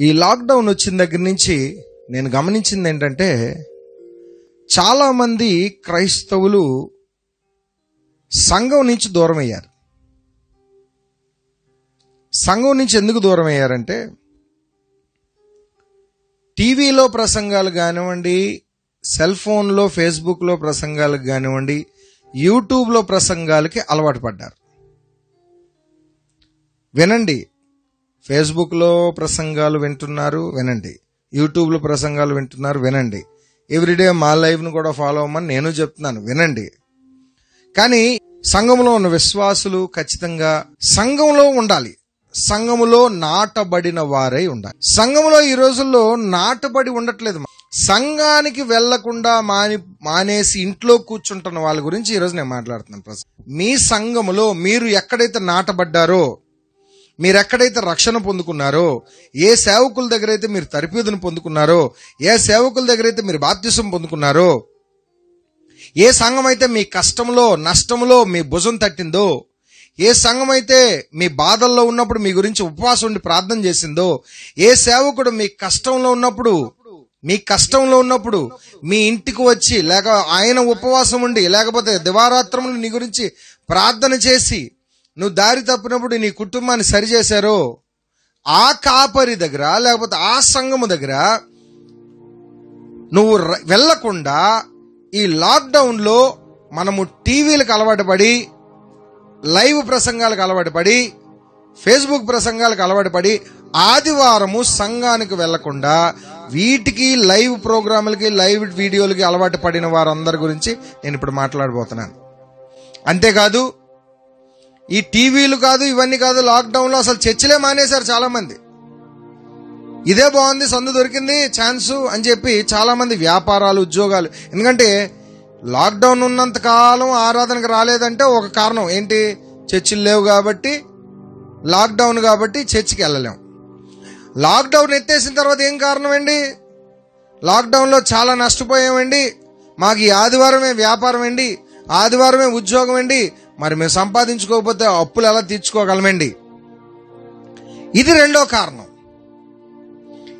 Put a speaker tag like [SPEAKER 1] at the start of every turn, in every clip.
[SPEAKER 1] ఈ లాక్డౌన్ వచ్చిన దగ్గర నుంచి నేను గమనించింది ఏంటంటే చాలామంది క్రైస్తవులు సంఘం నుంచి దూరం అయ్యారు. సంఘం నుంచి ఎందుకు దూరం అయ్యారంటే టీవీలో ప్రసంగాలు కానివ్వండి సెల్ ఫోన్లో ఫేస్బుక్లో ప్రసంగాలకు కానివ్వండి యూట్యూబ్లో ప్రసంగాలకి అలవాటు పడ్డారు. వినండి ఫేస్బుక్లో ప్రసంగాలు వింటున్నారు వినండి. యూట్యూబ్లో ప్రసంగాలు వింటున్నారు వినండి. ఎవ్రీడే మా లైఫ్ను కూడా ఫాలో అవ్వమని నేను చెప్తున్నాను వినండి. కానీ సంఘంలో ఉన్న విశ్వాసులు ఖచ్చితంగా సంఘంలో ఉండాలి. సంఘములో నాటబడిన వారై ఉండాలి. సంఘములో ఈ రోజుల్లో నాటబడి ఉండట్లేదు. సంఘానికి వెళ్ళకుండా మాని మానేసి ఇంట్లో కూర్చుంటున్న వాళ్ళ గురించి ఈరోజు నేను మాట్లాడుతున్నాను ప్రస్తుతం. మీ సంఘములో మీరు ఎక్కడైతే నాటబడ్డారో మీరు ఎక్కడైతే రక్షణ పొందుకున్నారో ఏ సేవకుల దగ్గర అయితే మీరు తరిపీదును పొందుకున్నారో ఏ సేవకుల దగ్గర అయితే మీరు బాధ్యసం పొందుకున్నారో ఏ సంఘం అయితే మీ కష్టంలో నష్టంలో మీ భుజం తట్టిందో ఏ సంఘం అయితే మీ బాధల్లో ఉన్నప్పుడు మీ గురించి ఉపవాసం ఉండి ప్రార్థన చేసిందో ఏ సేవకుడు మీ కష్టంలో ఉన్నప్పుడు మీ కష్టంలో ఉన్నప్పుడు మీ ఇంటికి వచ్చి లేక ఆయన ఉపవాసం ఉండి లేకపోతే దివారాత్రములు నీ గురించి ప్రార్థన చేసి నువ్వు దారి తప్పినప్పుడు నీ కుటుంబాన్ని సరిచేశారో ఆ కాపరి దగ్గర లేకపోతే ఆ సంఘము దగ్గర నువ్వు వెళ్ళకుండా వెళ్ళకుండా ఈ లాక్డౌన్లో మనము టీవీలకు అలవాటు పడి లైవ్ ప్రసంగాలకు అలవాటు పడి ఫేస్బుక్ ప్రసంగాలకు అలవాటు పడి ఆదివారము సంఘానికి వెళ్ళకుండా వీటికి లైవ్ ప్రోగ్రాములకి లైవ్ వీడియోలకి అలవాటు పడిన వారందరి గురించి నేను ఇప్పుడు మాట్లాడబోతున్నాను. అంతేకాదు ఈ టీవీలు కాదు ఇవన్నీ కాదు లాక్డౌన్లో అసలు చర్చలే మానేశారు చాలా మంది ఇదే బాగుంది సందు దొరికింది ఛాన్స్ అని చెప్పి చాలా మంది వ్యాపారాలు ఉద్యోగాలు. ఎందుకంటే లాక్డౌన్ ఉన్నంత కాలం ఆరాధనకు రాలేదంటే ఒక కారణం ఏంటి? చర్చిలు లేవు కాబట్టి లాక్డౌన్ కాబట్టి చర్చికి వెళ్ళలేము లాక్డౌన్ ఎత్తేసిన తర్వాత ఏం కారణం అండి? లాక్డౌన్లో చాలా నష్టపోయామండి మాకు ఈ ఆదివారమే వ్యాపారం అండి. ఆదివారమే ఉద్యోగం అండి. మరి మేము సంపాదించుకోకపోతే అప్పులు ఎలా తీర్చుకోగలమండి? ఇది రెండో కారణం.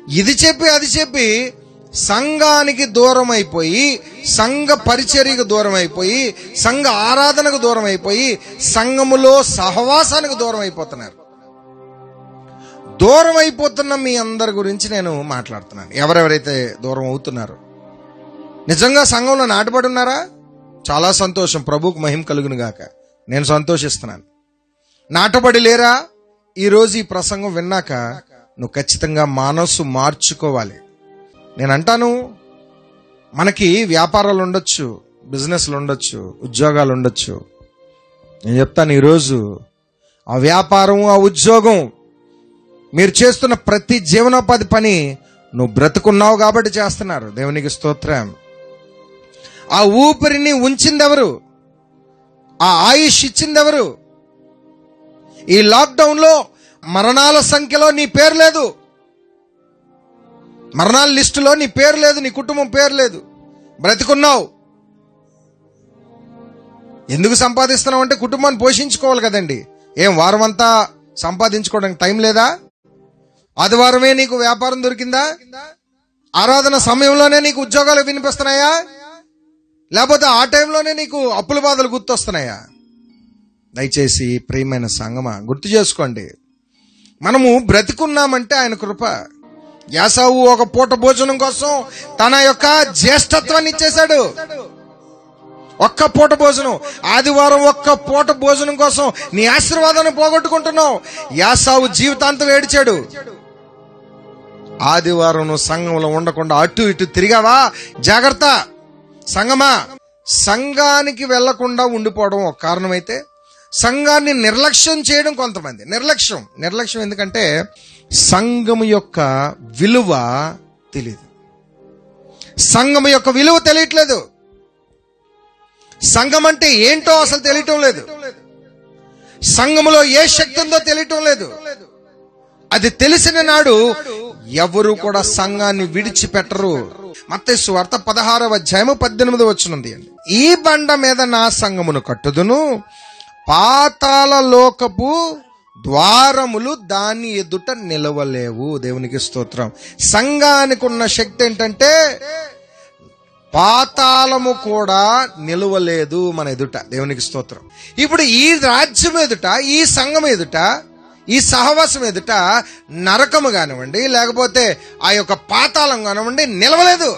[SPEAKER 1] ఇది చెప్పి అది చెప్పి సంఘానికి దూరం అయిపోయి సంఘ పరిచర్యకు దూరం అయిపోయి సంఘ ఆరాధనకు దూరం అయిపోయి సంఘములో సహవాసానికి దూరం అయిపోతున్నారు దూరం అయిపోతున్న మీ అందరి గురించి నేను మాట్లాడుతున్నాను. ఎవరెవరైతే దూరం అవుతున్నారు. నిజంగా సంఘంలో నాటుబడి ఉన్నారా? చాలా సంతోషం. ప్రభుకు మహిమ కలుగును గాక నేను సంతోషిస్తున్నాను. నాటబడి లేరా? ఈరోజు ఈ ప్రసంగం విన్నాక నువ్వు ఖచ్చితంగా మనసు మార్చుకోవాలి. నేను అంటాను మనకి వ్యాపారాలు ఉండొచ్చు బిజినెస్లు ఉండొచ్చు ఉద్యోగాలు ఉండొచ్చు. నేను చెప్తాను ఈరోజు ఆ వ్యాపారం ఆ ఉద్యోగం మీరు చేస్తున్న ప్రతి జీవనోపాధి పని నువ్వు బ్రతుకున్నావు కాబట్టి చేస్తున్నారు. దేవునికి స్తోత్రం. ఆ ఊపిరిని ఉంచిందెవరు? ఆ ఆయుష్ ఇచ్చిందెవరు? ఈ లాక్డౌన్లో మరణాల సంఖ్యలో నీ పేరు లేదు. మరణాల లిస్టులో నీ పేరు లేదు నీ కుటుంబం పేరు లేదు. బ్రతికున్నావు. ఎందుకు సంపాదిస్తున్నావు అంటే కుటుంబాన్ని పోషించుకోవాలి కదండి. ఏం వారం అంతా సంపాదించుకోవడానికి టైం లేదా? ఆదివారమే నీకు వ్యాపారం దొరికిందా? ఆరాధన సమయంలోనే నీకు ఉద్యోగాలు వినిపిస్తున్నాయా? లేకపోతే ఆ టైంలోనే నీకు అప్పుల బాధలు గుర్తొస్తున్నాయా? దయచేసి ప్రియమైన సంగమా గుర్తు చేసుకోండి. మనము బ్రతికున్నామంటే ఆయన కృప. యాసావు ఒక పూట భోజనం కోసం తన యొక్క జ్యేష్ఠత్వాన్ని ఇచ్చేశాడు. ఒక్క పూట భోజనం. ఆదివారం ఒక్క పూట భోజనం కోసం నీ ఆశీర్వాదాన్ని పోగొట్టుకుంటున్నావు. యాసావు జీవితాంతం ఏడిచాడు. ఆదివారం సంఘంలో ఉండకుండా అటు ఇటు తిరిగావా? జాగ్రత్త. సంగమా సంఘానికి వెళ్ళకుండా ఉండిపోవడం ఒక కారణమైతే సంఘాన్ని నిర్లక్ష్యం చేయడం కొంతమంది. నిర్లక్ష్యం. నిర్లక్ష్యం ఎందుకంటే సంఘం యొక్క విలువ తెలియదు సంఘం యొక్క విలువ తెలియట్లేదు. సంఘం అంటే ఏంటో అసలు తెలియటం లేదు. సంఘములో ఏ శక్తి ఉందో తెలియటం లేదు. అది తెలిసిన నాడు ఎవరు కూడా సంఘాన్ని విడిచిపెట్టరు. మత్తయి వార్త పదహారవ అధ్యాయము పద్దెనిమిది వచ్చినది. అండి ఈ బండ మీద నా సంఘమును కట్టుదును పాతాల లోకపు ద్వారములు దాని ఎదుట నిలవలేవు. దేవునికి స్తోత్రం. సంఘానికి ఉన్న శక్తి ఏంటంటే పాతాళము కూడా నిలవలేదు మన ఎదుట. దేవునికి స్తోత్రం. ఇప్పుడు ఈ రాజ్యం ఎదుట ఈ సంఘం ఎదుట ఈ సహవాసం ఎదుట నరకము కానివ్వండి లేకపోతే ఆ యొక్క పాతాళం కానివ్వండి నిలవలేదు.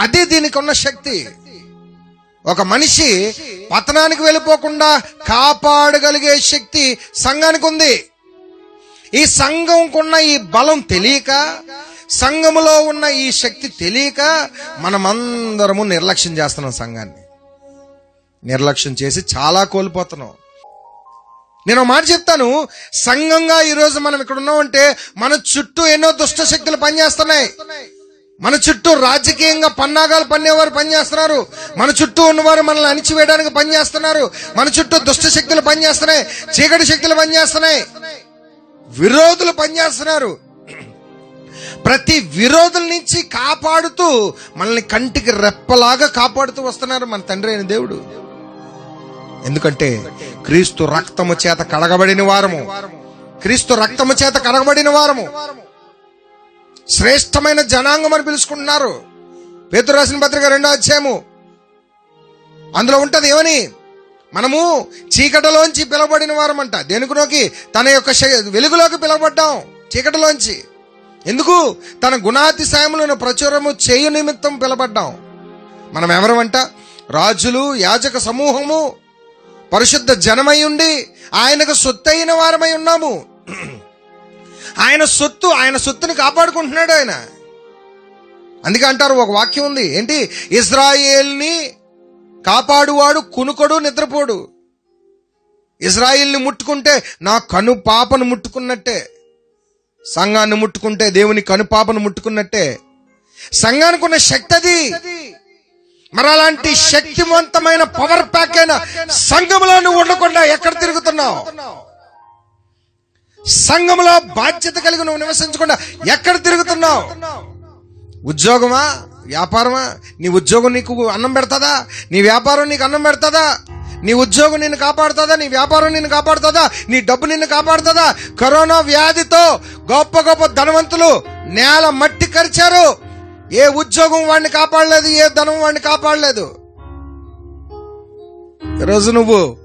[SPEAKER 1] అదే దీనికి ఉన్న శక్తి. ఒక మనిషి పతనానికి వెళ్ళిపోకుండా కాపాడగలిగే శక్తి సంఘానికి ఉంది. ఈ సంఘంకున్న ఈ బలం తెలియక సంఘములో ఉన్న ఈ శక్తి తెలియక మనమందరము నిర్లక్ష్యం చేస్తున్నాం సంఘాన్ని. నిర్లక్ష్యం చేసి చాలా కోల్పోతున్నాం. నేను మాట చెప్తాను. సంఘంగా ఈరోజు మనం ఇక్కడ ఉన్నామంటే మన చుట్టూ ఎన్నో దుష్ట శక్తులు పనిచేస్తున్నాయి. మన చుట్టూ రాజకీయంగా పన్నాగాలు పన్నేవారు పనిచేస్తున్నారు. మన చుట్టూ ఉన్నవారు మనల్ని అణిచివేయడానికి పనిచేస్తున్నారు. మన చుట్టూ దుష్ట శక్తులు పనిచేస్తున్నాయి. చీకటి శక్తులు పనిచేస్తున్నాయి. విరోధులు పనిచేస్తున్నారు. ప్రతి విరోధుల నుంచి కాపాడుతూ మనల్ని కంటికి రెప్పలాగా కాపాడుతూ వస్తున్నారు మన తండ్రి అయిన దేవుడు. ఎందుకంటే క్రీస్తు రక్తము చేత కడగబడిన వారము. క్రీస్తు రక్తము చేత కడగబడిన వారము. శ్రేష్టమైన జనాంగం అని పిలుచుకుంటున్నారు. పేతురు రాసిన పత్రిక రెండో అధ్యాయము. అందులో ఉంటది ఏమని? మనము చీకటిలోంచి పిలవబడిన వారమంట. దేనికులోకి తన యొక్క శ- వెలుగులోకి పిలవబడ్డాం చీకటిలోంచి. ఎందుకు? తన గుణాతిశయములను ప్రచురము చేయు నిమిత్తం పిలబడ్డాం మనం ఎవరమంట రాజులు యాజక సమూహము పరిశుద్ధ జనమై ఉండి ఆయనకు సొత్తైన వారమై ఉన్నాము. ఆయన సొత్తు ఆయన సొత్తుని కాపాడుకుంటున్నాడు ఆయన. అందుకే అంటారు ఒక వాక్యం ఉంది. ఏంటి? ఇజ్రాయేల్ని కాపాడువాడు కునుకొడు నిద్రపోడు. ఇజ్రాయిల్ని ముట్టుకుంటే నా కను పాపను ముట్టుకున్నట్టే. సంఘాన్ని ముట్టుకుంటే దేవుని కను పాపను ముట్టుకున్నట్టే. సంఘానికి ఉన్న శక్తి అది. మరి అలాంటి శక్తివంతమైన పవర్ ప్యాక్ అయిన సంఘంలో నువ్వు ఉండకుండా ఎక్కడ తిరుగుతున్నావు? సంఘంలో బాధ్యత కలిగి నువ్వు నివసించకుండా ఎక్కడ తిరుగుతున్నావు? ఉద్యోగమా? వ్యాపారమా? నీ ఉద్యోగం నీకు అన్నం పెడతాదా? నీ వ్యాపారం నీకు అన్నం పెడతాదా? నీ ఉద్యోగం నిన్ను కాపాడుతుందా? నీ వ్యాపారం నిన్ను కాపాడుతుందా? నీ డబ్బు నిన్ను కాపాడుతుందా? కరోనా వ్యాధితో గొప్ప గొప్ప ధనవంతులు నేల మట్టి కరిచారు. ఏ ఉద్యోగం వాడిని కాపాడలేదు ఏ ధనం వాడిని కాపాడలేదు. ఈరోజు నువ్వు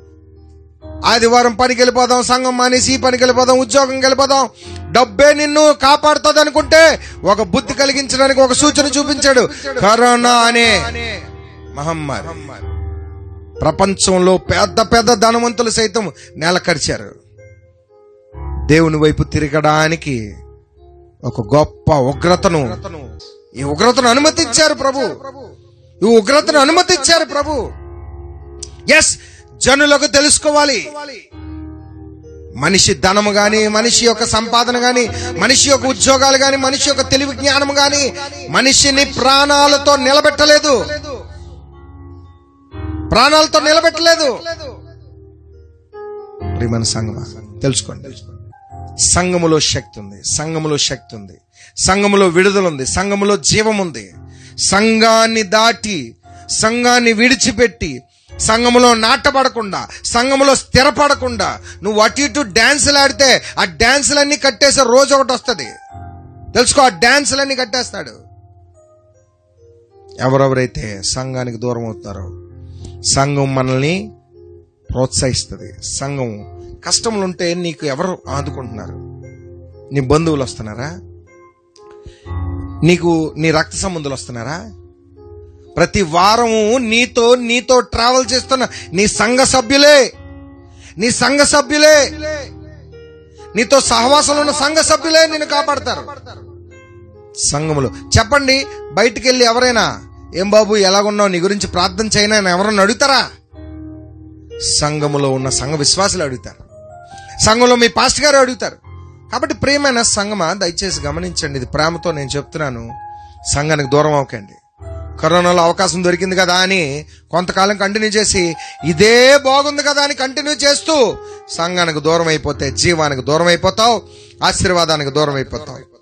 [SPEAKER 1] ఆదివారం పనికి వెళ్ళిపోదాం సంఘం మానేసి ఈ పనికి వెళ్ళిపోదాం ఉద్యోగం వెళ్ళిపోదాం డబ్బే నిన్ను కాపాడుతుంది అనుకుంటే ఒక బుద్ధి కలిగించడానికి ఒక సూచన చూపించాడు. కరోనా అనే మహమ్మారి. ప్రపంచంలో పెద్ద పెద్ద ధనవంతులు సైతం నెల కరిచారు. దేవుని వైపు తిరగడానికి ఒక గొప్ప ఉగ్రతను ఈ ఉగ్రతను అనుమతించారు ప్రభు. ఈ ఉగ్రతను అనుమతించారు ప్రభు. ఎస్ జనులకు తెలుసుకోవాలి. మనిషి ధనము గాని మనిషి యొక్క సంపాదన గాని మనిషి యొక్క ఉద్యోగాలు గాని మనిషి యొక్క తెలివి జ్ఞానం గాని మనిషిని ప్రాణాలతో నిలబెట్టలేదు. ప్రాణాలతో నిలబెట్టలేదు. ప్రియమైన సంగమా తెలుసుకోండి. సంఘములో శక్తి ఉంది సంఘములో శక్తి ఉంది సంఘములో విడుదల ఉంది సంఘములో జీవం ఉంది. సంఘాన్ని దాటి సంఘాన్ని విడిచిపెట్టి సంఘములో నాటపడకుండా సంఘములో స్థిరపడకుండా నువ్వు అటు ఇటు డ్యాన్సులు ఆడితే ఆ డ్యాన్సులన్నీ కట్టేసే రోజు ఒకటి వస్తుంది. తెలుసుకో ఆ డ్యాన్సులన్నీ కట్టేస్తాడు. ఎవరెవరైతే సంఘానికి దూరం అవుతారో సంఘం మనల్ని ప్రోత్సహిస్తుంది సంఘం కష్టములు ఉంటే నీకు ఎవరు ఆదుకుంటున్నారు? నీ బంధువులు వస్తున్నారా? నీకు నీ రక్త సంబంధులు వస్తున్నారా? ప్రతి వారము నీతో నీతో ట్రావెల్ చేస్తున్న నీ సంఘ సభ్యులే. నీ సంఘ సభ్యులే. నీతో సహవాసంలో ఉన్న సంఘ సభ్యులే నిన్ను కాపాడతారు. సంఘములు. చెప్పండి బయటికి వెళ్ళి ఎవరైనా ఏం బాబు ఎలాగున్నావు? నీ గురించి ప్రార్థన చేయనా ఎవరన్నా అడుగుతారా? సంఘములో ఉన్న సంఘ విశ్వాసులు అడుగుతారు. సంఘంలో మీ పాస్ట్ గారు అడుగుతారు. కాబట్టి ప్రియమైన సంఘమా దయచేసి గమనించండి ఇది ప్రేమతో నేను చెప్తున్నాను. సంఘానికి దూరం అవ్వకండి. కరోనాలో అవకాశం దొరికింది కదా అని కొంతకాలం కంటిన్యూ చేసి ఇదే బాగుంది కదా అని కంటిన్యూ చేస్తూ సంఘానికి దూరం అయిపోతే జీవానికి దూరం అయిపోతావు ఆశీర్వాదానికి దూరం అయిపోతావు.